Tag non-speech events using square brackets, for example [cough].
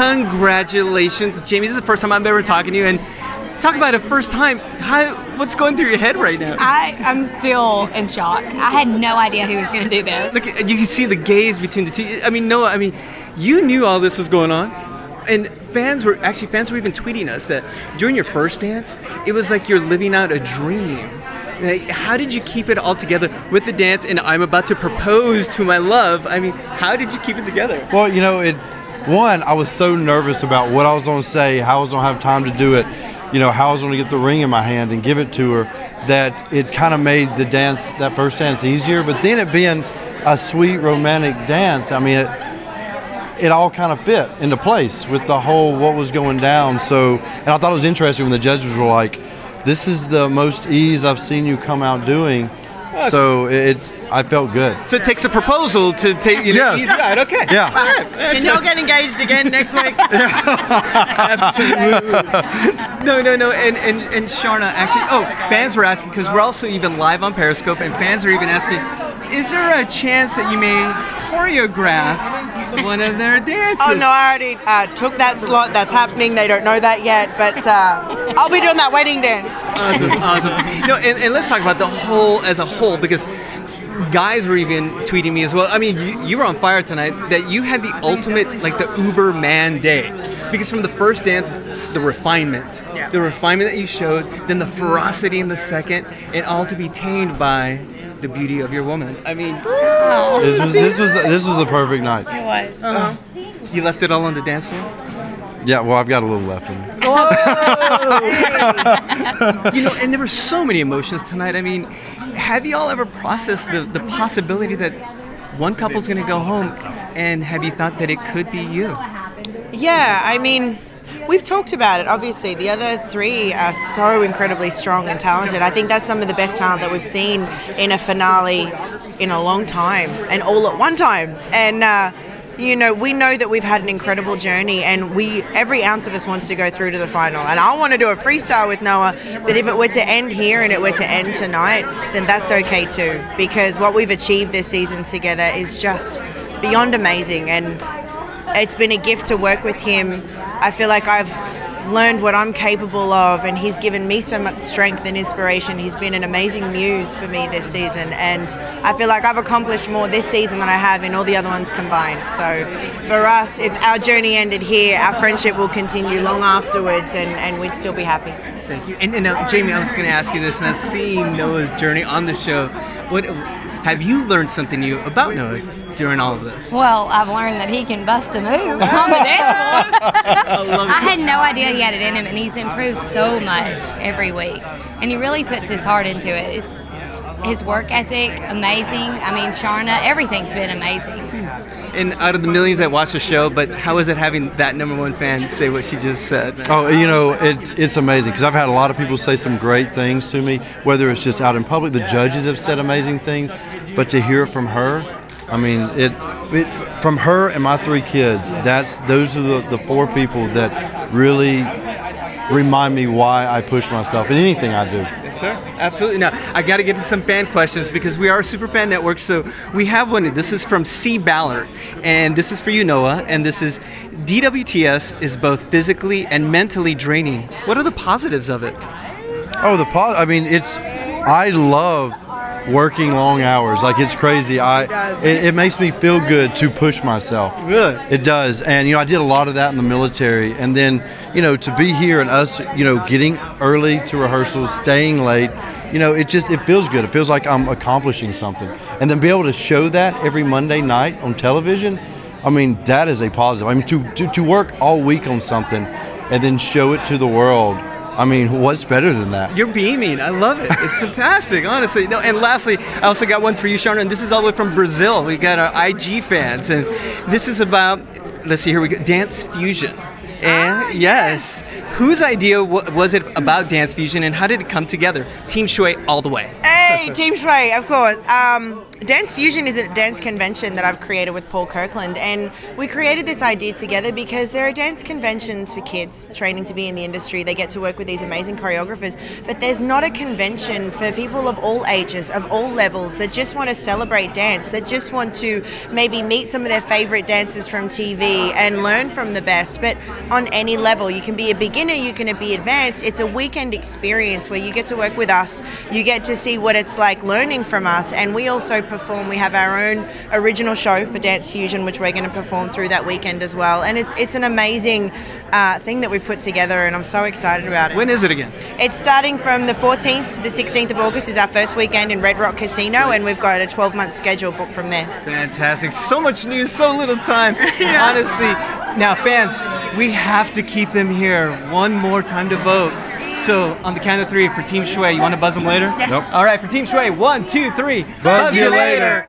Congratulations, Jamie. This is the first time I'm ever talking to you, and talk about it first time. How, what's going through your head right now? I am still in shock. I had no idea who was going to do this. Look, you can see the gaze between the two. I mean, Noah. I mean, you knew all this was going on, and fans were actually fans were even tweeting us that during your first dance, it was like you're living out a dream. Like, how did you keep it all together with the dance? And I'm about to propose to my love. I mean, how did you keep it together? Well, you know, it. One, I was so nervous about what I was going to say, how I was going to have time to do it, you know, how I was going to get the ring in my hand and give it to her, that it kind of made the dance, that first dance, easier. But then it being a sweet romantic dance, I mean, it it all kind of fit into place with the whole what was going down. So, and I thought it was interesting when the judges were like, "This is the most ease I've seen you come out doing." So it, I felt good. So it takes a proposal to take you know, Yes. ease it out. Okay. Yeah. All right. And y'all get engaged again next week. [laughs] Absolutely. no, no, no. And, and, and Sharna, actually, oh, fans were asking, because we're also even live on Periscope, and fans are even asking, is there a chance that you may choreograph [laughs] one of their dances? Oh no, I already uh, took that slot. That's happening. They don't know that yet, but uh, I'll be doing that wedding dance. Awesome, awesome. No, and, and let's talk about the whole as a whole, because guys were even tweeting me as well. I mean, you, you were on fire tonight that you had the ultimate, like the Uber man day. Because from the first dance, the refinement, Yeah. the refinement that you showed, then the ferocity in the second, and all to be tamed by the beauty of your woman. I mean, This was this was this was the perfect night. It was. Uh-huh. you left it all on the dance floor. Yeah, well, I've got a little left in me. [laughs] You know, and there were so many emotions tonight. I mean, have you all ever processed the, the possibility that one couple's going to go home, and have you thought that it could be you? Yeah, I mean, we've talked about it. Obviously, the other three are so incredibly strong and talented. I think that's some of the best talent that we've seen in a finale in a long time, and all at one time. And uh, you know, we know that we've had an incredible journey, and we every ounce of us wants to go through to the final. And I want to do a freestyle with Noah, but if it were to end here and it were to end tonight, then that's okay too, because what we've achieved this season together is just beyond amazing and it's been a gift to work with him. I feel like I've learned what I'm capable of, and he's given me so much strength and inspiration. He's been an amazing muse for me this season, and I feel like I've accomplished more this season than I have in all the other ones combined. So, for us, if our journey ended here, our friendship will continue long afterwards, and, and we'd still be happy. Thank you. And, and now, Jamie, I was going to ask you this. Now, seeing Noah's journey on the show, what have you learned something new about Noah during all of this? Well, I've learned that he can bust a move on the dance floor. I had no idea he had it in him, and he's improved so much every week. And he really puts his heart into it. It's his work ethic, amazing. I mean, Sharna, everything's been amazing. And out of the millions that watch the show, but how is it having that number one fan say what she just said? man? Oh, you know, it, it's amazing because I've had a lot of people say some great things to me, whether it's just out in public. The judges have said amazing things, but to hear it from her, I mean, it, it from her and my three kids. That's those are the, the four people that really remind me why I push myself in anything I do. Yes, sir. Absolutely. Now, I got to get to some fan questions because we are a super fan network. So we have one. This is from C. Ballard, and this is for you, Noah. And this is DWTS is both physically and mentally draining. What are the positives of it? Oh, the pot. I mean, it's. I love working long hours. Like it's crazy. I. It, it makes me feel good to push myself. Really? It does, and you know, I did a lot of that in the military, and then you know, to be here and us, you know, getting early to rehearsals, staying late, you know, it just it feels good. It feels like I'm accomplishing something, and then be able to show that every Monday night on television. I mean, that is a positive. I mean, to to, to work all week on something, and then show it to the world. I mean, what's better than that? You're beaming. I love it. It's [laughs] fantastic, honestly. No, and lastly, I also got one for you, Sharna, and this is all the way from Brazil. We got our IG fans, and this is about. Let's see here. We go dance fusion. And yes, whose idea wa- was it about dance fusion, and how did it come together? Team Shui all the way. Hey, [laughs] Team Shui, of course. Um, Dance Fusion is a dance convention that I've created with Paul Kirkland, and we created this idea together because there are dance conventions for kids training to be in the industry. They get to work with these amazing choreographers, but there's not a convention for people of all ages, of all levels, that just want to celebrate dance, that just want to maybe meet some of their favorite dancers from TV and learn from the best, but on any level. You can be a beginner, you can be advanced. It's a weekend experience where you get to work with us, you get to see what it's like learning from us, and we also perform. We have our own original show for Dance Fusion, which we're going to perform through that weekend as well. And it's it's an amazing uh, thing that we've put together, and I'm so excited about it. When is it again? It's starting from the 14th to the 16th of August. Is our first weekend in Red Rock Casino, and we've got a 12 month schedule booked from there. Fantastic. So much news, so little time. [laughs] Honestly. Now, fans, we have to keep them here one more time to vote. So, on the count of three for Team Shui, you want to buzz them later? Yes. Nope. All right, for Team Shui, one, two, three. Buzz you later.